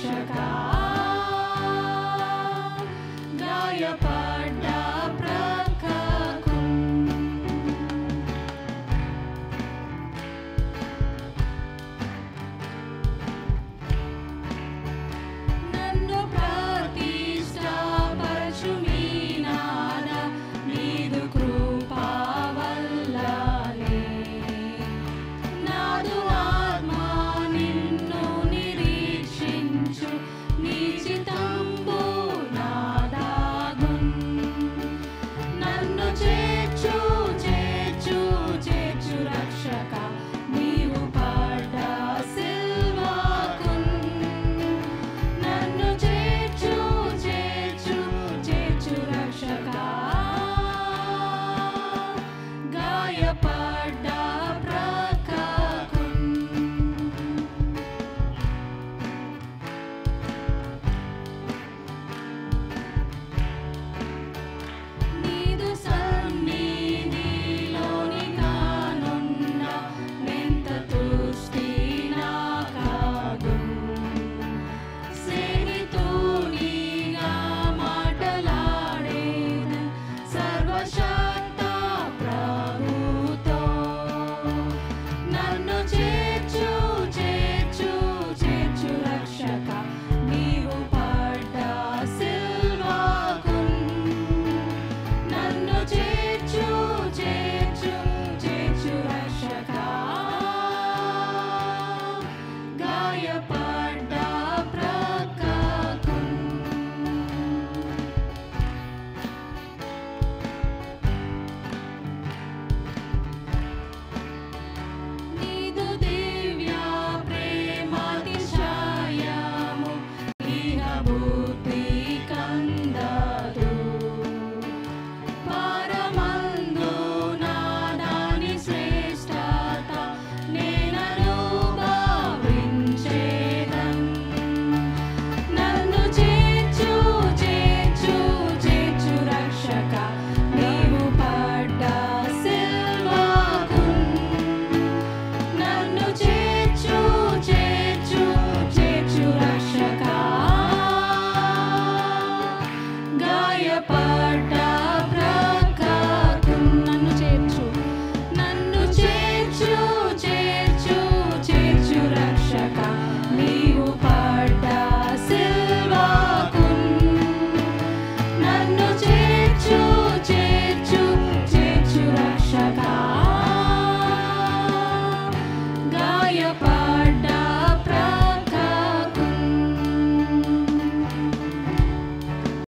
Shaka. Daya